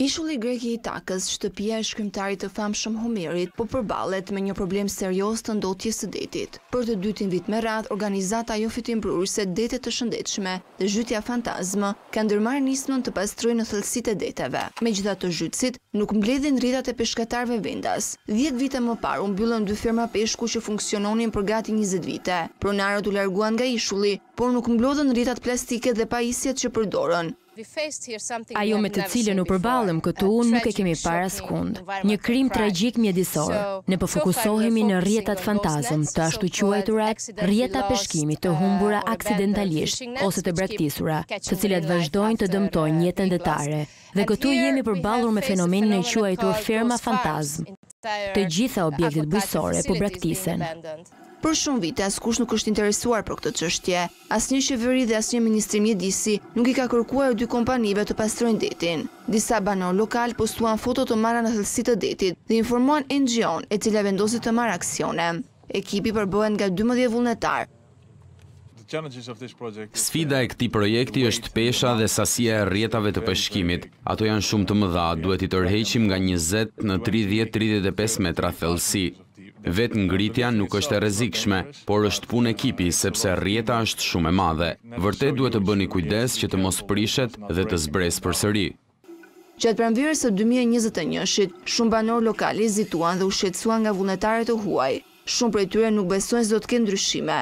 Ishulli grek i Itakës, shtëpia e shkrimtarit të famshëm Homerit, po përballet me një problem serioz të ndotjes së detit. Për të dytin vit me radhë, organizata jofitimprurëse Dete të Shëndetshme dhe Zhytja Fantazmë kanë ndërmarrë nismën të pastrojnë në thellësitë e deteve. Megjithatë zhytësit nuk mbledhin rrjetat e peshkatarëve vendas. Dhjetë vite më parë u mbyllën dy ferma peshku që funksiononin për gati njëzet vite. Pronarët u larguan nga ishulli. Por nuk mblodhën rrjetat plastike dhe pajisjet që përdorën. Ajo me të cilën u përballëm këtu nuk e kemi parë askund. Një krim tragjik mjedisor. Ne po fokusohemi në rrjetat fantazmë, të ashtuquajturat rrjeta peshkimi të humbura aksidentalisht ose të braktisura, të cilat vazhdojnë të dëmtojnë jetën detare. Dhe këtu jemi përballur me fenomenin e quajtur ferma fantazmë. Të gjitha objektet bujqësore po braktisen. Për shumë vite askush nuk është interesuar për këtë çështje. Asnjë qeveri dhe asnjë ministri mjedisi nuk i ka kërkuar dy kompanive të pastrojnë detin. Disa banorë lokalë postuan foto të marra në thellësi të detit dhe informuan NGO-në e cila vendosi të marrë aksione. Ekipi përbëhet nga dymbëdhjetë vullnetarë. Sfida e këtij projekti është pesha dhe sasia e rrjetave të peshkimit. Ato janë shumë të mëdha, duhet t'i tërheqim nga njëzet në tridhjetë, tridhjetë e pesë metra thellësi. Vetë ngritja nuk është e rrezikshme, por është punë ekipi sepse rrjeta është shumë e madhe. Vërtet duhet të bëni kujdes që të mos prishet dhe të zbresë përsëri. Gjatë pranverës së dy mijë e njëzet e njëshit, shumë banorë lokalë hezituan dhe u shqetësuan nga vullnetarët e huaj. Shumë prej tyre nuk besojnë se do të ketë ndryshime.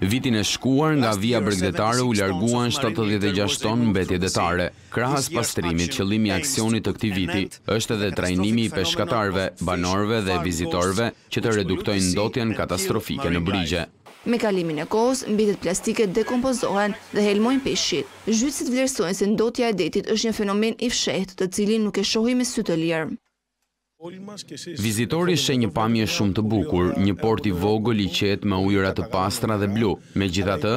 Vitin e shkuar, nga vija bregdetare u larguan shtatëdhjetë e gjashtë tonë mbetje detare. Krahas pastrimit, qëllimi i aksionit të këtij viti është edhe trajnimi i peshkatarëve, banorëve dhe vizitorëve që të reduktojnë ndotjen katastrofike në brigje. Me kalimin e kohës, mbetjet plastike dekompozohen dhe helmojnë peshqit. Zhytësit vlerësojnë se ndotja e detit është një fenomen i fshehtë të cilin nuk e shohim me sy të lirë. Vizitori sheh një pamje shumë të bukur, një port i vogël i qetë me ujëra të pastra dhe blu. Megjithatë,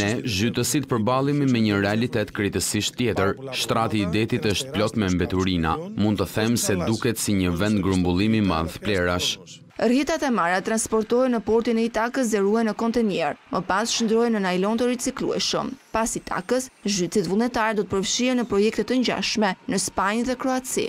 ne, zhytësit përballemi me një realitet krejtësisht tjetër. Shtrati i detit është plot me mbeturina. Mund të them se duket si një vend grumbullimi i madh plerash. Rrjetat e marra transportohen në portin e Itakës dhe ruhen në kontejnerë, më pas shndërrohen në najlon të riciklueshëm. Pas Itakës, zhytësit vullnetarë do të përfshihen në projekte të ngjashme në Spanjë dhe Kroaci.